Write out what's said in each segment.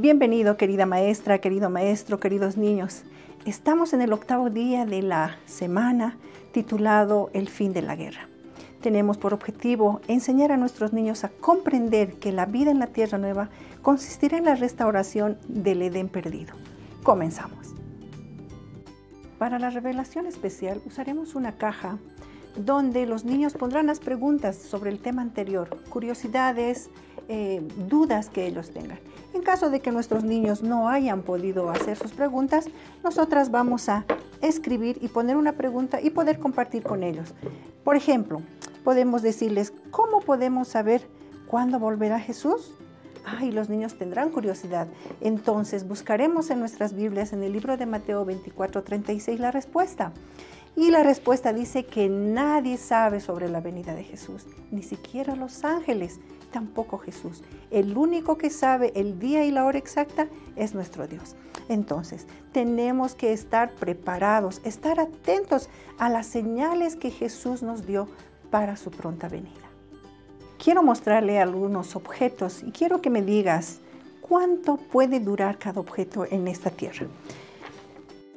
Bienvenido, querida maestra, querido maestro, queridos niños. Estamos en el octavo día de la semana titulado El fin de la guerra. Tenemos por objetivo enseñar a nuestros niños a comprender que la vida en la Tierra Nueva consistirá en la restauración del Edén perdido. Comenzamos. Para la revelación especial usaremos una caja donde los niños pondrán las preguntas sobre el tema anterior, curiosidades, eh, dudas que ellos tengan. En caso de que nuestros niños no hayan podido hacer sus preguntas, nosotras vamos a escribir y poner una pregunta y poder compartir con ellos. Por ejemplo, podemos decirles, ¿cómo podemos saber cuándo volverá Jesús? Ay, los niños tendrán curiosidad. Entonces buscaremos en nuestras Biblias, en el libro de Mateo 24, 36, la respuesta. Y la respuesta dice que nadie sabe sobre la venida de Jesús, ni siquiera los ángeles, tampoco Jesús. El único que sabe el día y la hora exacta es nuestro Dios. Entonces, tenemos que estar preparados, estar atentos a las señales que Jesús nos dio para su pronta venida. Quiero mostrarle algunos objetos y quiero que me digas cuánto puede durar cada objeto en esta tierra.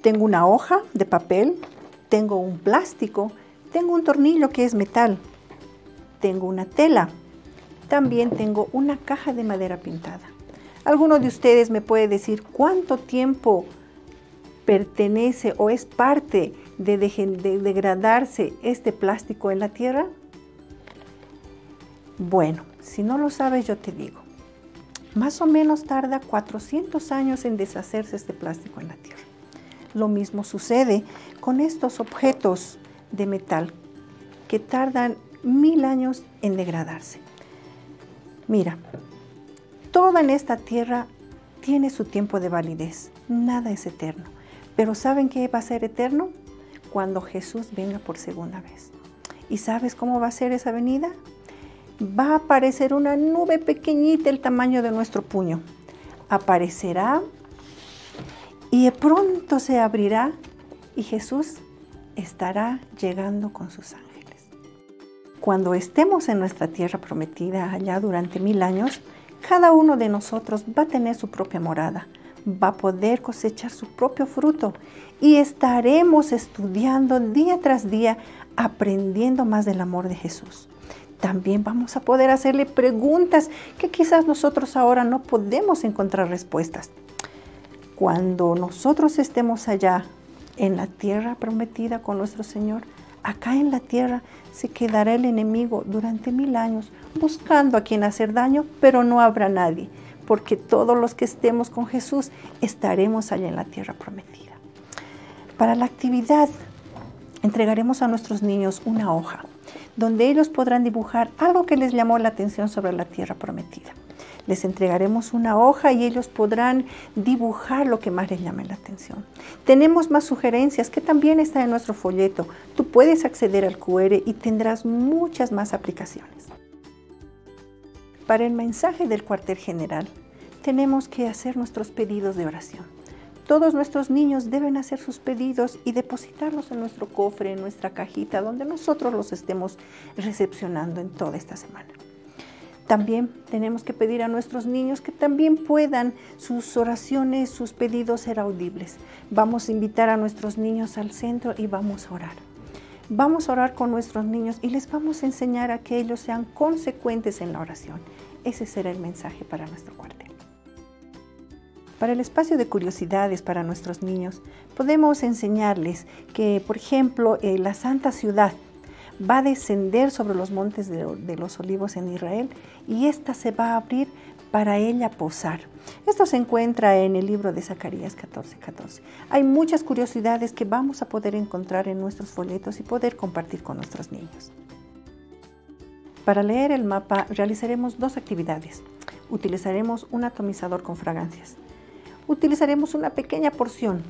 Tengo una hoja de papel tengo un plástico, tengo un tornillo que es metal, tengo una tela, también tengo una caja de madera pintada. ¿Alguno de ustedes me puede decir cuánto tiempo pertenece o es parte de, de, degradarse este plástico en la tierra? Bueno, si no lo sabes yo te digo. Más o menos tarda 400 años en deshacerse este plástico en la tierra. Lo mismo sucede con estos objetos de metal que tardan mil años en degradarse. Mira, todo en esta tierra tiene su tiempo de validez, nada es eterno. Pero ¿saben qué va a ser eterno? Cuando Jesús venga por segunda vez. ¿Y sabes cómo va a ser esa venida? Va a aparecer una nube pequeñita el tamaño de nuestro puño. Aparecerá y de pronto se abrirá y Jesús estará llegando con sus ángeles. Cuando estemos en nuestra tierra prometida allá durante mil años, cada uno de nosotros va a tener su propia morada, va a poder cosechar su propio fruto y estaremos estudiando día tras día, aprendiendo más del amor de Jesús. También vamos a poder hacerle preguntas que quizás nosotros ahora no podemos encontrar respuestas cuando nosotros estemos allá en la tierra prometida con nuestro Señor, acá en la tierra se quedará el enemigo durante mil años buscando a quien hacer daño, pero no habrá nadie, porque todos los que estemos con Jesús estaremos allá en la tierra prometida. Para la actividad entregaremos a nuestros niños una hoja donde ellos podrán dibujar algo que les llamó la atención sobre la tierra prometida. Les entregaremos una hoja y ellos podrán dibujar lo que más les llame la atención. Tenemos más sugerencias que también están en nuestro folleto. Tú puedes acceder al QR y tendrás muchas más aplicaciones. Para el mensaje del cuartel general, tenemos que hacer nuestros pedidos de oración. Todos nuestros niños deben hacer sus pedidos y depositarlos en nuestro cofre, en nuestra cajita, donde nosotros los estemos recepcionando en toda esta semana. También tenemos que pedir a nuestros niños que también puedan sus oraciones, sus pedidos ser audibles. Vamos a invitar a nuestros niños al centro y vamos a orar. Vamos a orar con nuestros niños y les vamos a enseñar a que ellos sean consecuentes en la oración. Ese será el mensaje para nuestro cuartel. Para el espacio de curiosidades para nuestros niños, podemos enseñarles que, por ejemplo, eh, la Santa Ciudad va a descender sobre los montes de, los olivos en Israel y ésta se va a abrir para ella posar. Esto se encuentra en el libro de Zacarías 14:14. 14. Hay muchas curiosidades que vamos a poder encontrar en nuestros folletos y poder compartir con nuestros niños. Para leer el mapa realizaremos dos actividades. Utilizaremos un atomizador con fragancias. Utilizaremos una pequeña porción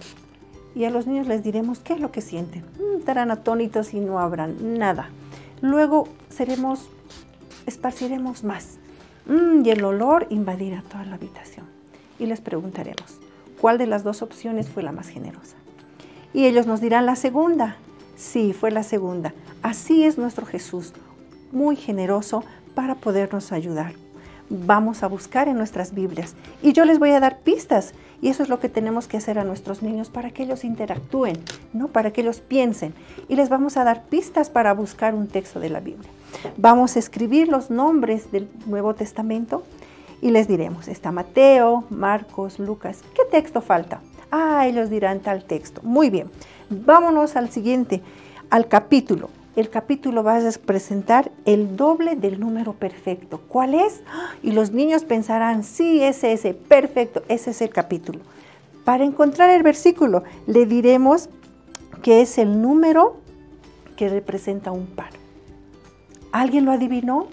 y a los niños les diremos qué es lo que sienten. Mm, estarán atónitos y no habrán nada. Luego seremos, esparciremos más mm, y el olor invadirá toda la habitación. Y les preguntaremos, ¿cuál de las dos opciones fue la más generosa? Y ellos nos dirán la segunda. Sí, fue la segunda. Así es nuestro Jesús, muy generoso para podernos ayudar. vamos a buscar en nuestras Biblias. Y yo les voy a dar pistas. Y eso es lo que tenemos que hacer a nuestros niños para que ellos interactúen, ¿no? Para que ellos piensen. Y les vamos a dar pistas para buscar un texto de la Biblia. Vamos a escribir los nombres del Nuevo Testamento y les diremos, está Mateo, Marcos, Lucas. ¿Qué texto falta? Ah, ellos dirán tal texto. Muy bien. Vámonos al siguiente, al capítulo el capítulo va a presentar el doble del número perfecto. ¿Cuál es? Y los niños pensarán, sí, ese, ese, perfecto, ese es el capítulo. Para encontrar el versículo, le diremos que es el número que representa un par. ¿Alguien lo adivinó?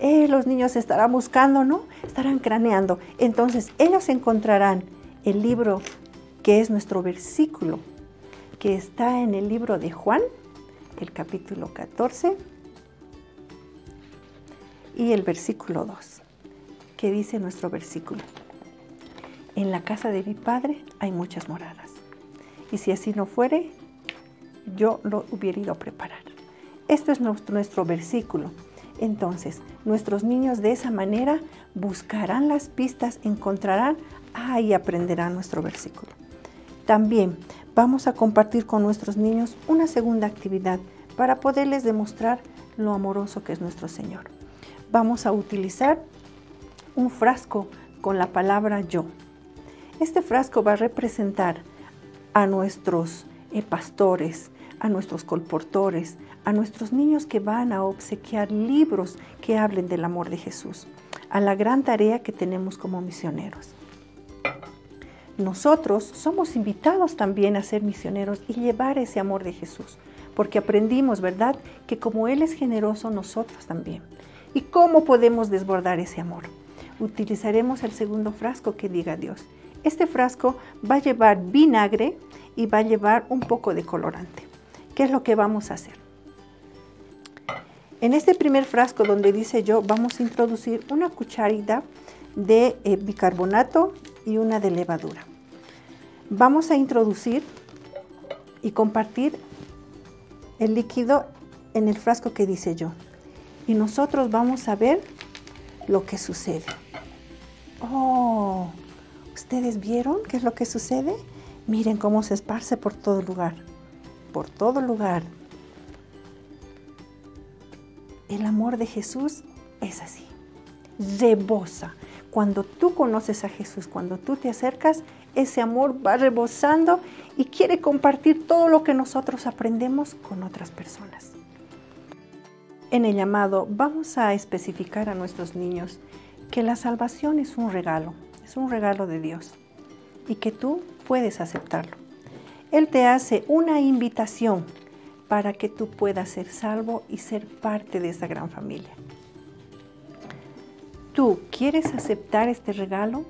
Eh, los niños estarán buscando, ¿no? Estarán craneando. Entonces, ellos encontrarán el libro que es nuestro versículo, que está en el libro de Juan, el capítulo 14 y el versículo 2, que dice nuestro versículo. En la casa de mi Padre hay muchas moradas, y si así no fuere, yo lo hubiera ido a preparar. Esto es nuestro, versículo. Entonces, nuestros niños de esa manera buscarán las pistas, encontrarán, ahí aprenderán nuestro versículo. También vamos a compartir con nuestros niños una segunda actividad para poderles demostrar lo amoroso que es nuestro Señor. Vamos a utilizar un frasco con la palabra yo. Este frasco va a representar a nuestros eh, pastores, a nuestros colportores, a nuestros niños que van a obsequiar libros que hablen del amor de Jesús, a la gran tarea que tenemos como misioneros nosotros somos invitados también a ser misioneros y llevar ese amor de Jesús, porque aprendimos, ¿verdad?, que como Él es generoso, nosotros también. ¿Y cómo podemos desbordar ese amor? Utilizaremos el segundo frasco que diga Dios. Este frasco va a llevar vinagre y va a llevar un poco de colorante. ¿Qué es lo que vamos a hacer? En este primer frasco donde dice yo, vamos a introducir una cucharita de eh, bicarbonato y una de levadura. Vamos a introducir y compartir el líquido en el frasco que dice yo. Y nosotros vamos a ver lo que sucede. Oh, ¿ustedes vieron qué es lo que sucede? Miren cómo se esparce por todo lugar. Por todo lugar. El amor de Jesús es así. Rebosa. Cuando tú conoces a Jesús, cuando tú te acercas, ese amor va rebosando y quiere compartir todo lo que nosotros aprendemos con otras personas. En el llamado vamos a especificar a nuestros niños que la salvación es un regalo, es un regalo de Dios y que tú puedes aceptarlo. Él te hace una invitación para que tú puedas ser salvo y ser parte de esa gran familia. ¿Tú quieres aceptar este regalo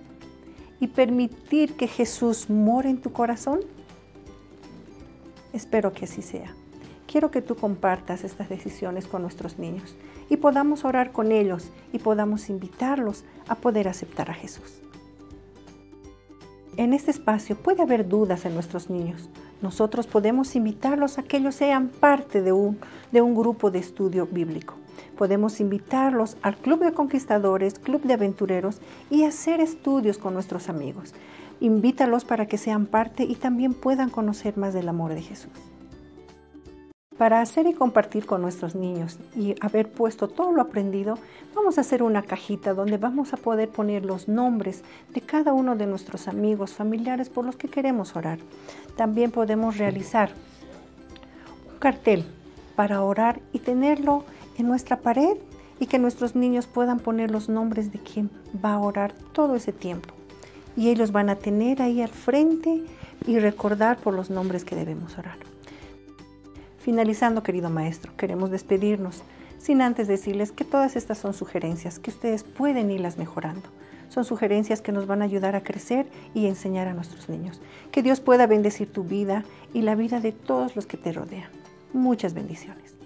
y permitir que Jesús more en tu corazón? Espero que así sea. Quiero que tú compartas estas decisiones con nuestros niños y podamos orar con ellos y podamos invitarlos a poder aceptar a Jesús. En este espacio puede haber dudas en nuestros niños. Nosotros podemos invitarlos a que ellos sean parte de un, de un grupo de estudio bíblico podemos invitarlos al Club de Conquistadores, Club de Aventureros y hacer estudios con nuestros amigos. Invítalos para que sean parte y también puedan conocer más del amor de Jesús. Para hacer y compartir con nuestros niños y haber puesto todo lo aprendido, vamos a hacer una cajita donde vamos a poder poner los nombres de cada uno de nuestros amigos, familiares por los que queremos orar. También podemos realizar un cartel para orar y tenerlo en nuestra pared y que nuestros niños puedan poner los nombres de quien va a orar todo ese tiempo. Y ellos van a tener ahí al frente y recordar por los nombres que debemos orar. Finalizando, querido maestro, queremos despedirnos sin antes decirles que todas estas son sugerencias que ustedes pueden irlas mejorando. Son sugerencias que nos van a ayudar a crecer y enseñar a nuestros niños. Que Dios pueda bendecir tu vida y la vida de todos los que te rodean. Muchas bendiciones.